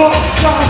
So.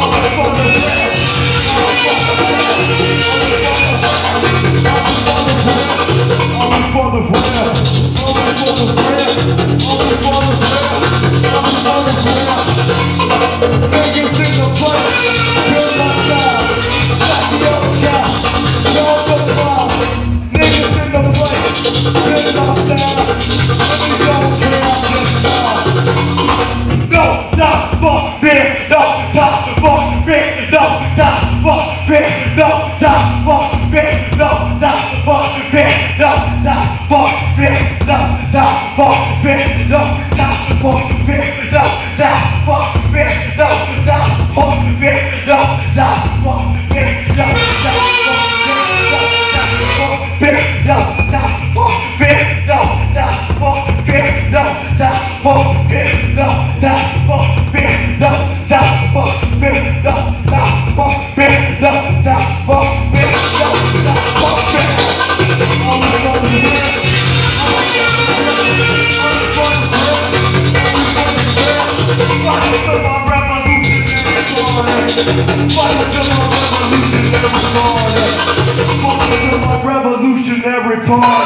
Oh, Oh, man. for